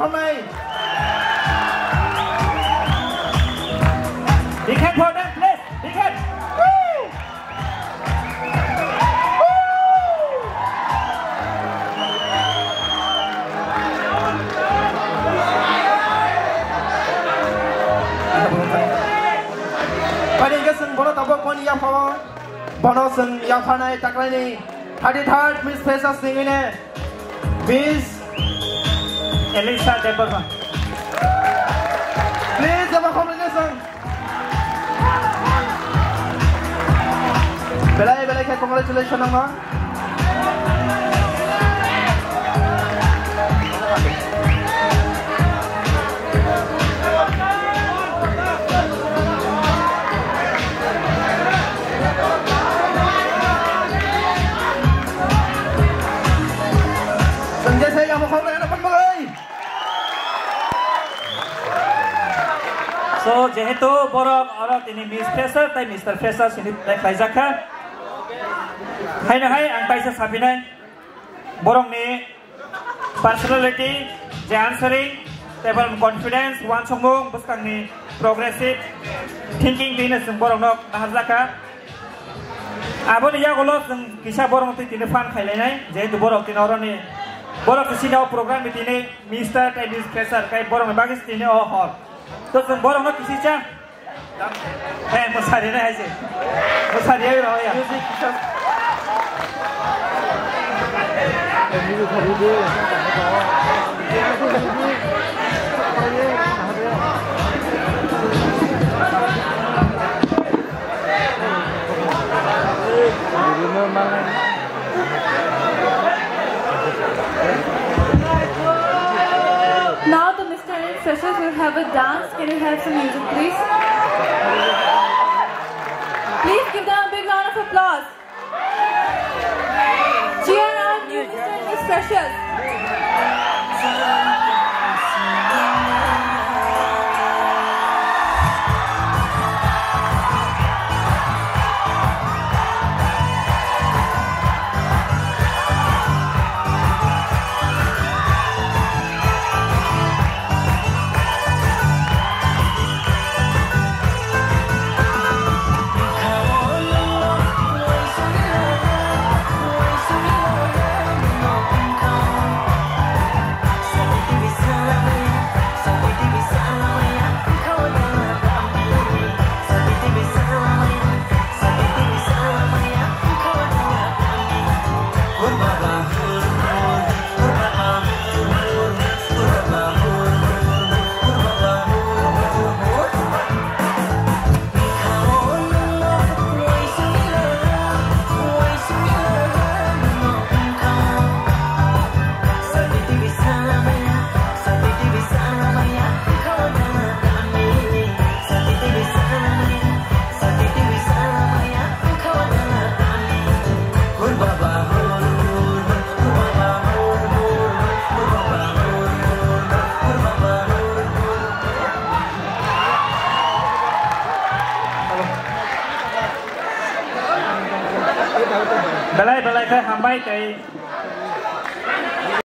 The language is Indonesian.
for me. Big hand for them, please. Big hand. Woo! Paling keseng bola tabok pun yang pawa. Bono sen yang Miss Pesa singine. Miss et l'instant des besoins. Please, have a congregation. Belay, belay, congratulations, So jehetu borok orang ini Miss Fesa, tapi Mr. Fesa sini naik Faizaka. Hai nah hai, ang Faizah Sabina. Borong ni personality, je answering, level confidence, wan sungguh, buskan ni progressive thinking di nasi borong nok nahazaka. Abu ni jago lo, sung kisah borong tu tidak fan kayak lainnya. Jadi tu borong tu orang ni. Borong kisah program itu ini Mister Tedis Kesar kayak borong ni bagus tu ini oh. किसा बरं तिने फान खायलायनाय जेहेतु बरक तिने अरनि बरक सिनाव प्रग्राम बिदिने मिस्टार ताइ मिस फ्रेसार काइ बरं बागिस तिने अ हर তো जों बर'नो किसिचा ए मोसारिनो हायसे मोसारिया रहाया Now Freshers will have a dance. Can you have some music, please? Please give them a big round of applause. Cheer our. ไปเลยไปเลยเคยทำใบใจ